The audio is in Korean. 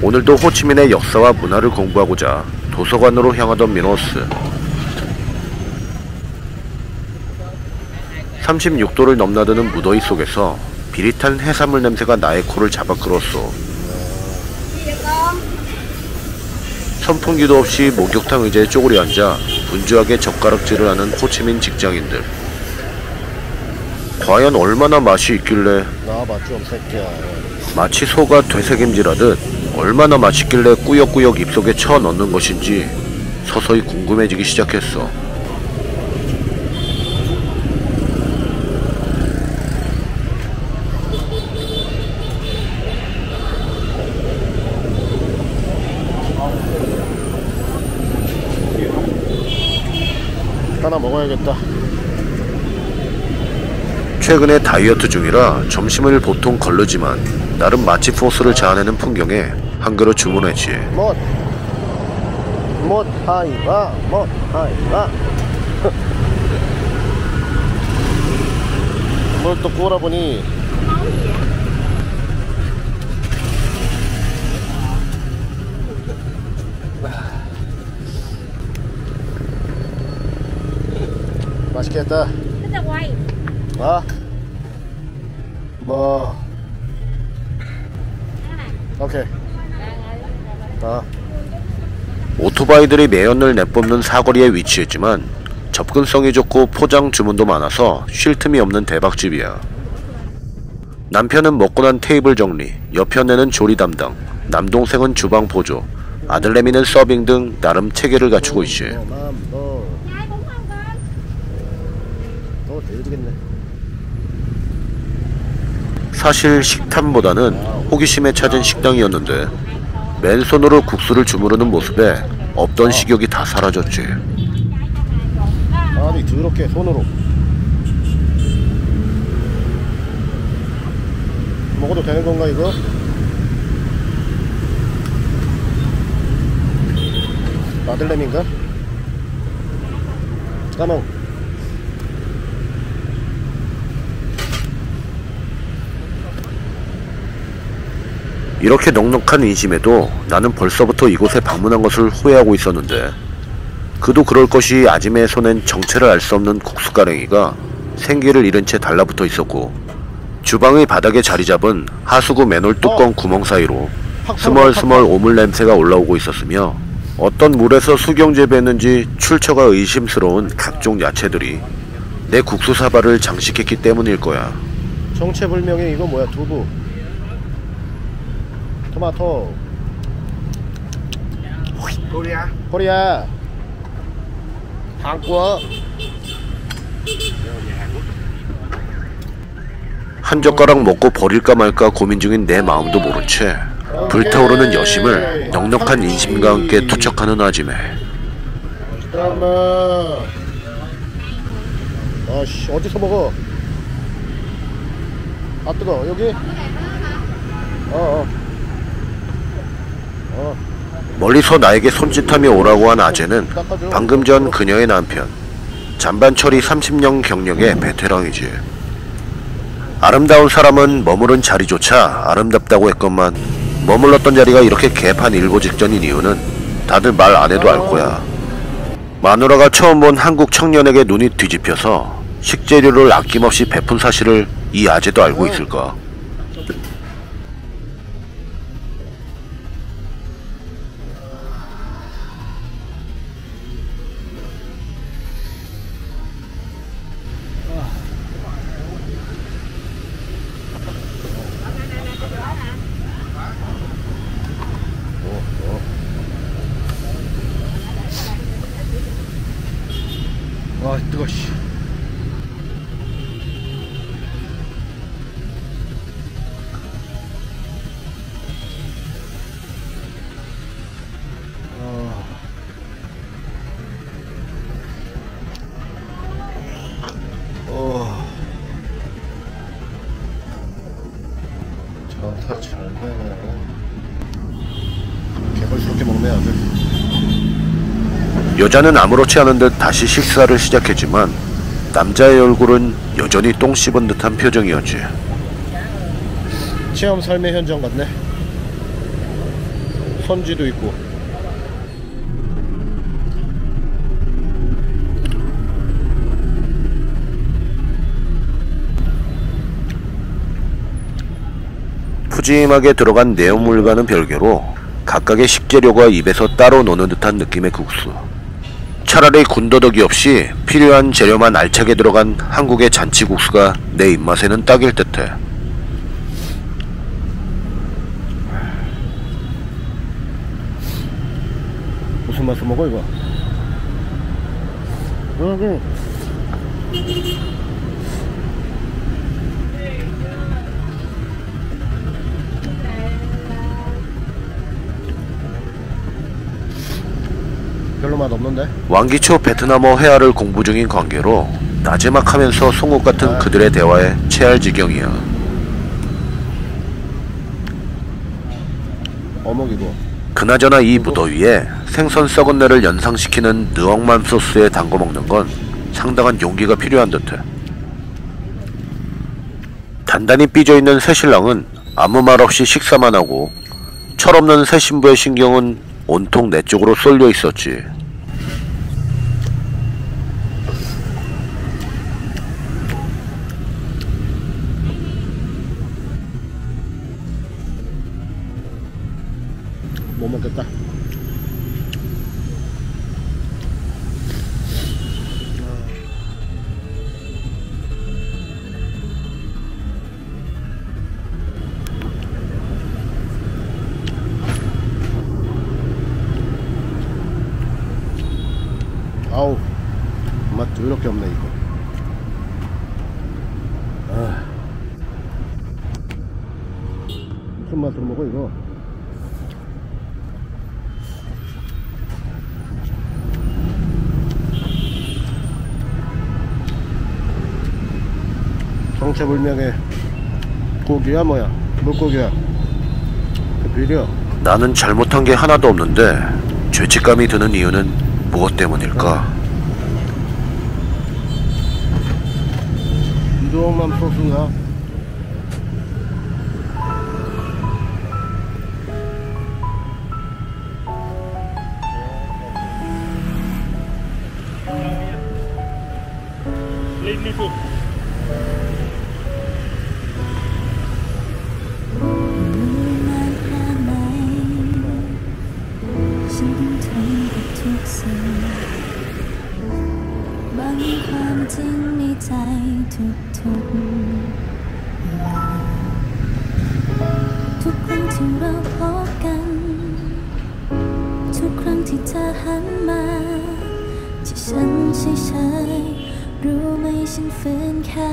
오늘도 호치민의 역사와 문화를 공부하고자 도서관으로 향하던 미노스. 36도를 넘나드는 무더위 속에서 비릿한 해산물 냄새가 나의 코를 잡아 끌었소. 선풍기도 없이 목욕탕 의자에 쪼그려 앉아 분주하게 젓가락질을 하는 호치민 직장인들. 과연 얼마나 맛이 있길래 마치 소가 되새김질하듯 얼마나 맛있길래 꾸역꾸역 입속에 쳐 넣는 것인지 서서히 궁금해지기 시작했어. 하나 먹어야겠다 최근에 다이어트 중이라 점심을 보통 걸르지만 나름 맛집 포스를 자아내는 풍경에 한 그릇 주문했지. 못! 못 하이바 못 하이바. 뭘또 꼬라보니? 맛있겠다. Thích ra quay 아? 뭐? 오케이 아 오토바이들이 매연을 내뿜는 사거리에 위치했지만 접근성이 좋고 포장 주문도 많아서 쉴 틈이 없는 대박집이야. 남편은 먹고 난 테이블 정리, 여편에는 조리 담당, 남동생은 주방 보조, 아들내미는 서빙 등 나름 체계를 갖추고 있지. 너 대주겠네 사실 식탐보다는 호기심에 찾은 식당이었는데 맨손으로 국수를 주무르는 모습에 없던 식욕이 다 사라졌지. 아니 더럽게 손으로 먹어도 되는 건가 이거? 마들렘인가? 까먹 이렇게 넉넉한 인심에도 나는 벌써부터 이곳에 방문한 것을 후회하고 있었는데 그도 그럴 것이 아짐의 손엔 정체를 알 수 없는 국수가랭이가 생기를 잃은 채 달라붙어 있었고 주방의 바닥에 자리 잡은 하수구 맨홀 뚜껑 구멍 사이로 스멀스멀 오물 냄새가 올라오고 있었으며 어떤 물에서 수경 재배했는지 출처가 의심스러운 각종 야채들이 내 국수 사발을 장식했기 때문일 거야. 정체불명의 이거 뭐야 두부 토마토. 코리아? 코리아. 한국 한 젓가락 먹고 버릴까 말까 고민 중인 내 마음도 모른 채. 불타오르는 여심을 넉넉한 인심과 함께 투척하는 아지매 잠깐만 아씨 어디서 먹어? 아 뜨거. 여기? 어어 어. 멀리서 나에게 손짓하며 오라고 한 아재는 방금 전 그녀의 남편 잔반 처리 30년 경력의 베테랑이지. 아름다운 사람은 머무른 자리조차 아름답다고 했건만 머물렀던 자리가 이렇게 개판 일보 직전인 이유는 다들 말 안 해도 알 거야. 마누라가 처음 본 한국 청년에게 눈이 뒤집혀서 식재료를 아낌없이 베푼 사실을 이 아재도 알고 있을까 아 뜨거 씨 여자는 아무렇지 않은 듯 다시 식사를 시작했지만 남자의 얼굴은 여전히 똥 씹은 듯한 표정이었지. 체험 삶의 현장 같네. 선지도 있고 푸짐하게 들어간 내용물과는 별개로 각각의 식재료가 입에서 따로 노는 듯한 느낌의 국수. 차라리 군더더기 없이 필요한 재료만 알차게 들어간 한국의 잔치국수가 내 입맛에는 딱일 듯해. 무슨 맛을 먹어 이거? 응, 응. 맛 없는데? 왕기초 베트남어 회화를 공부 중인 관계로 나지막하면서 송곳 같은 그들의 대화에 체할 지경이야. 어묵이고 그나저나 이 무더위에 생선 썩은 내를 연상시키는 느엉만 소스에 담궈 먹는 건 상당한 용기가 필요한 듯해. 단단히 삐져있는 새신랑은 아무 말 없이 식사만 하고 철없는 새 신부의 신경은 온통 내 쪽으로 쏠려 있었지. 먹겠다. 아우 맛 더럽게 없네 이거. 아. 무슨 맛으로 먹어 이거 정체불명의 고기야 뭐야? 물고기야? 그 비려. 나는 잘못한 게 하나도 없는데 죄책감이 드는 이유는 무엇 때문일까? 이동만 소스가? 음, จริงในใจทุกทุกทุกครั้งที่เราพบกัน ทุกครั้งที่เธอหันมาที่ฉันเฉยๆรู้ไหมฉันฝืนแค่